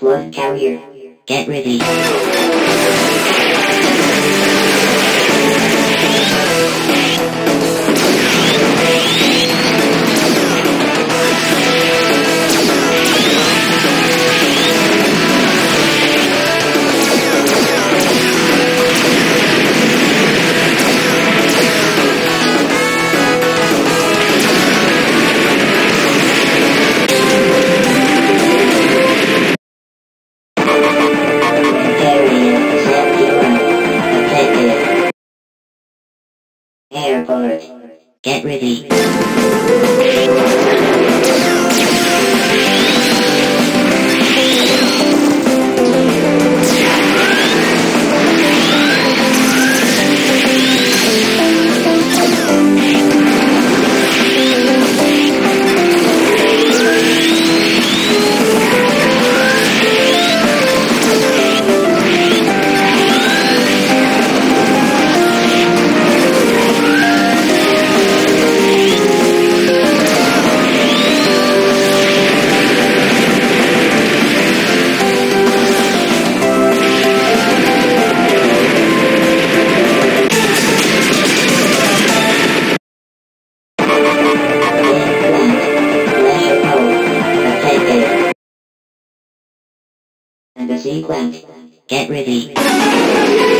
Bug carrier. Get ready. Get ready. Get ready.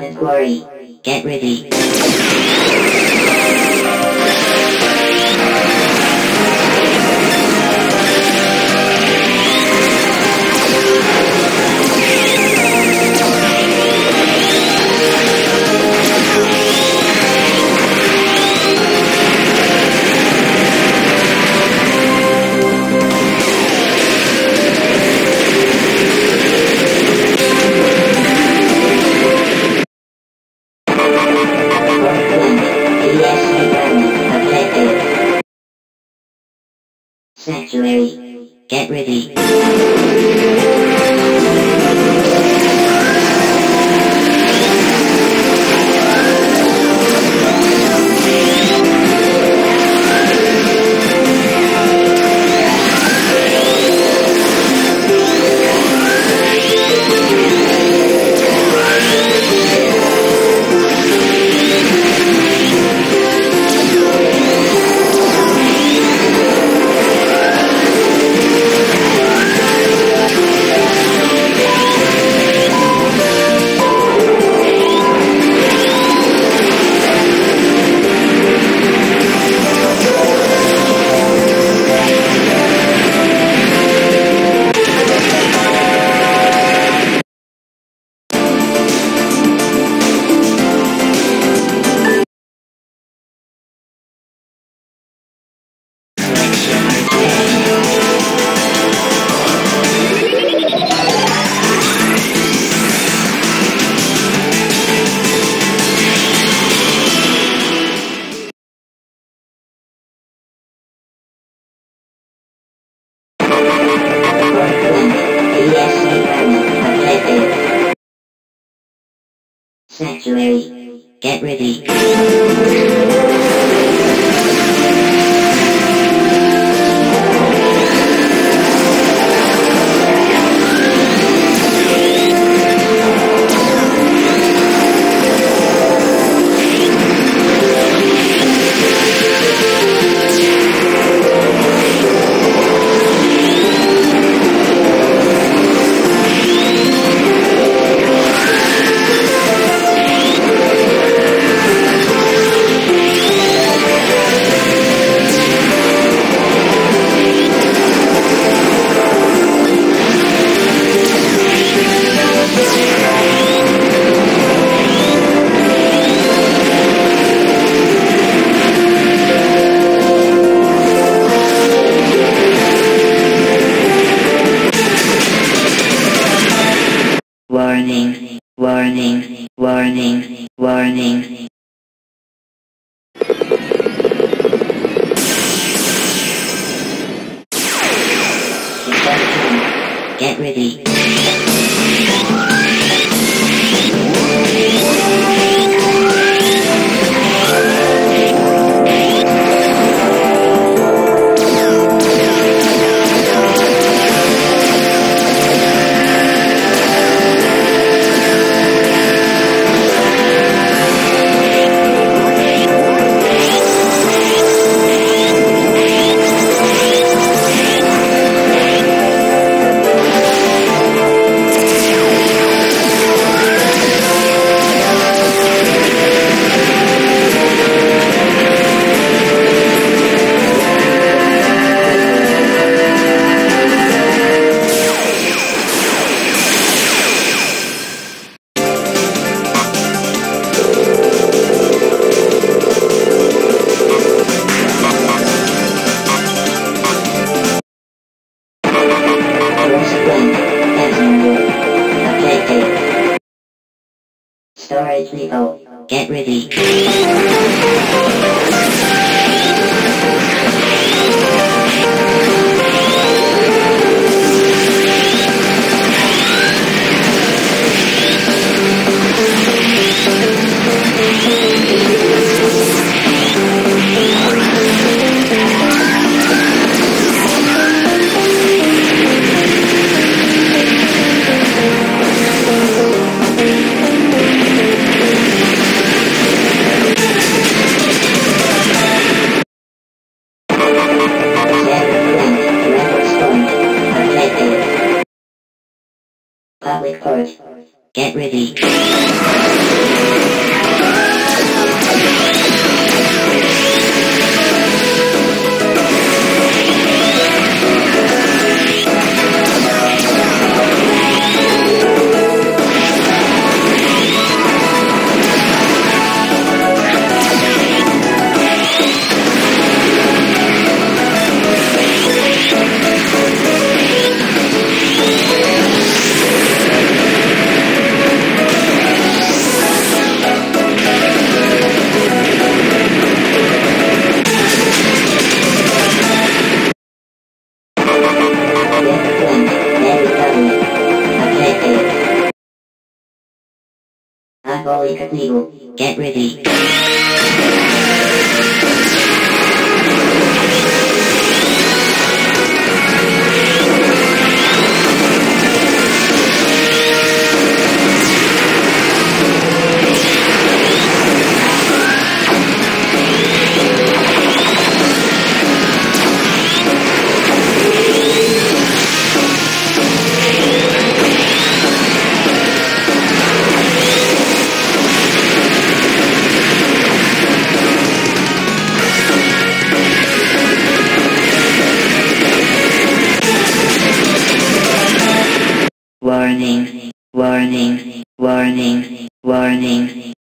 Get ready. Sanctuary. Sanctuary. Get ready. Get ready. Get ready. Public court. Get ready. Get ready. Warning, warning, warning, warning. warning.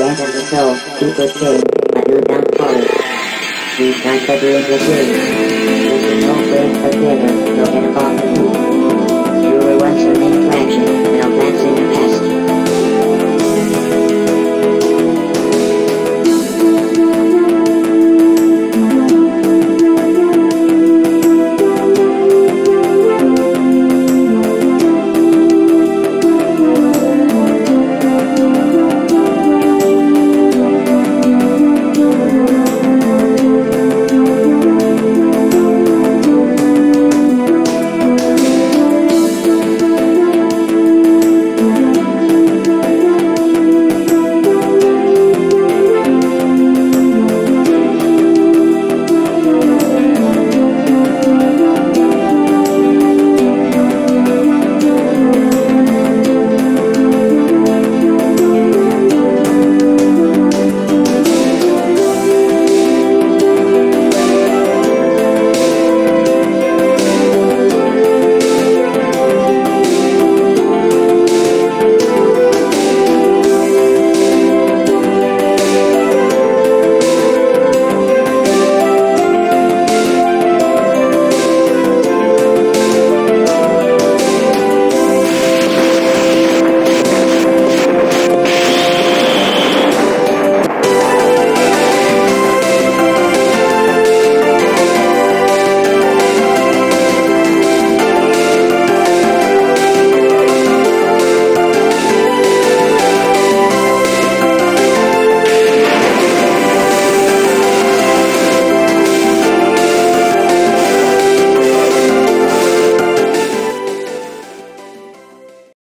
End of the show, it safe, but do not fall. We start the doing the. This is no place for failure, no get the food. You were once a main attraction, now that's in the past.